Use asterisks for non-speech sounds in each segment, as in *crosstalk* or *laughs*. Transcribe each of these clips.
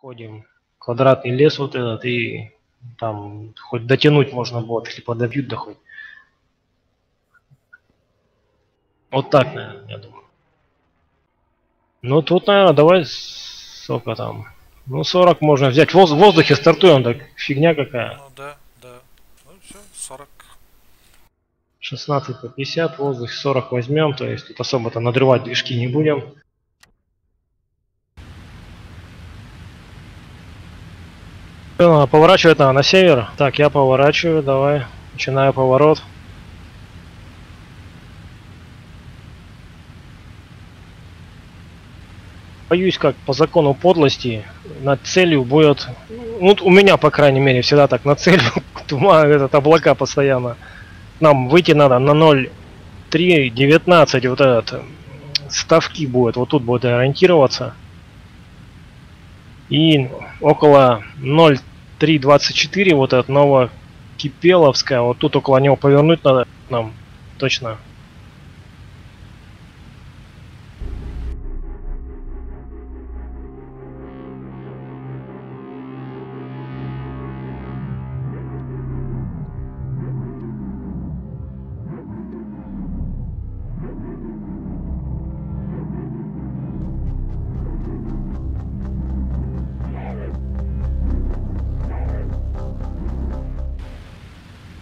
ходим. Квадратный лес вот этот, и там хоть дотянуть можно будет, если подобьют, да хоть. Вот так, наверное, я думаю. Ну, тут, наверное, давай, сколько там? Ну, 40 можно взять. В воз- воздухе стартуем, так фигня какая. Ну да, да. Ну все, 40. 16 по 50, воздух 40 возьмем, то есть тут особо-то надрывать движки не будем. Всё, надо Поворачивать надо на север. Так, я поворачиваю, давай. Начинаю поворот. Боюсь, как по закону подлости над целью будет, ну, у меня, по крайней мере, всегда так, на целью *laughs* туман, этот облака постоянно. Нам выйти надо на 0.3.19, вот этот, э, ставки будет, вот тут будет ориентироваться. И около 0.3.24, вот этот Новокипеловская, вот тут около него повернуть надо нам, точно.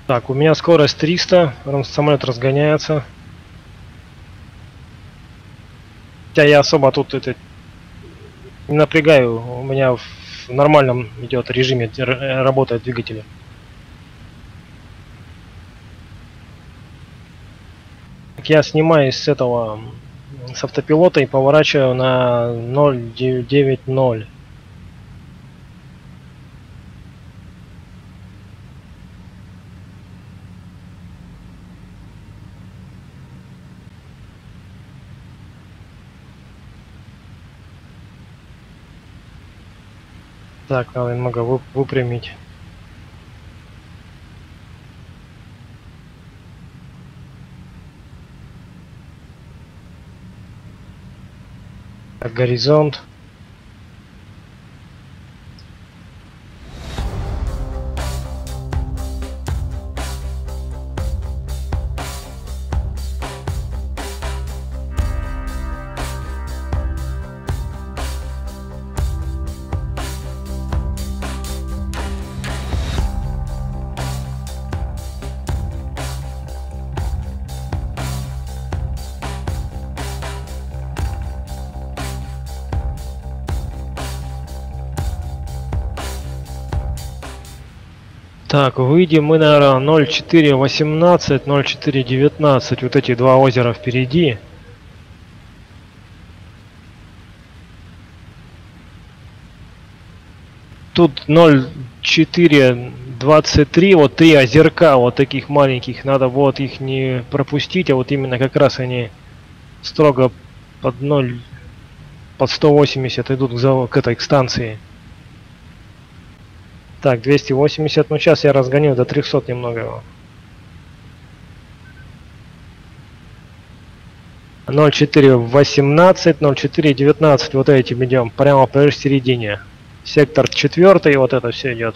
Так, у меня скорость 300, рам- самолет разгоняется. Хотя я особо тут это не напрягаю, у меня в нормальном идет режиме э, работает двигатель. Я снимаюсь с этого с автопилота и поворачиваю на 0.90. Так, надо немного вып- выпрямить. Так, горизонт. Так, выйдем мы, наверное, 0.418, 0.419. Вот эти два озера впереди. Тут 0.423, вот три озерка вот таких маленьких. Надо вот их не пропустить, а вот именно как раз они строго под 0, под 180 идут к, к этой к станции. Так, 280, ну сейчас я разгоню до 300 немного его. 0.418, 0.419, вот этим идем, прямо по середине. Сектор четвертый, вот это все идет.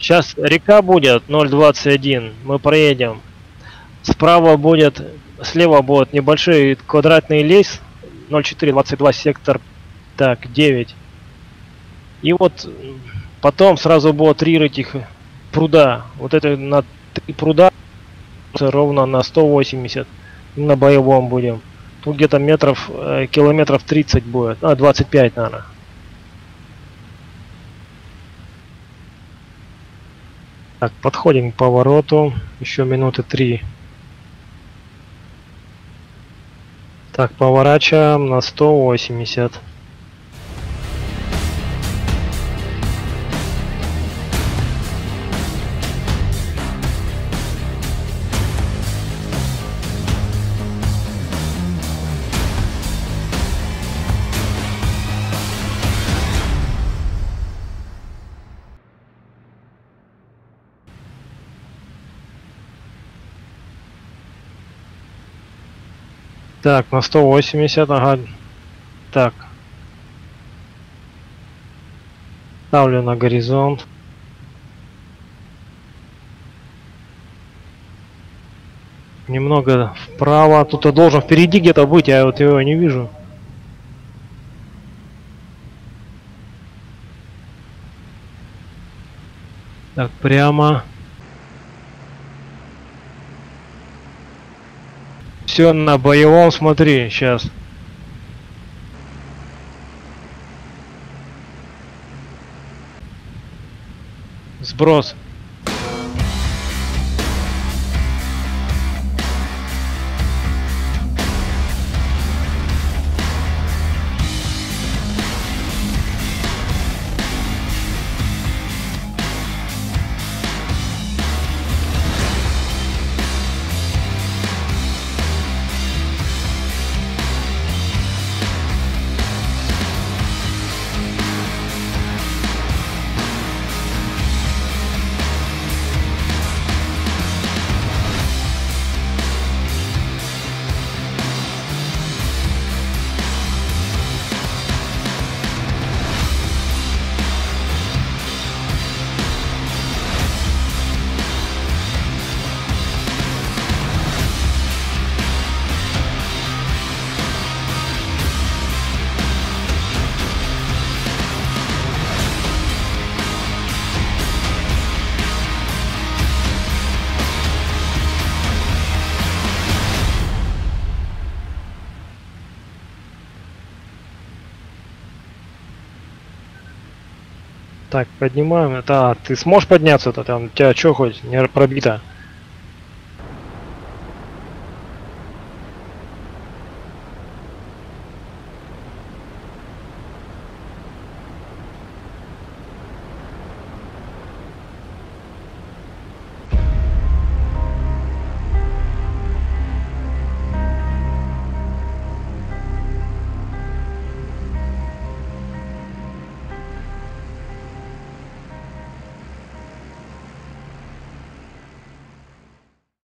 Сейчас река будет 0.21, мы проедем. Справа будет, слева будет небольшой квадратный лес 0.422 сектор, так, 9. И вот потом сразу будет три этих пруда. Вот это на три пруда ровно на 180. На боевом будем. Тут где-то метров, э, километров 30 будет. А, 25, наверное. Так, подходим к повороту. Еще минуты три. Так, поворачиваем на 180. Так, на 180, ага. Так. Ставлю на горизонт. Немного вправо. Тут я должен впереди где-то быть, я вот его не вижу. Так, прямо. Все на боевом, смотри, сейчас. Сброс. Так, поднимаем. Это, а, ты сможешь подняться-то там? У тебя что хоть не пробито?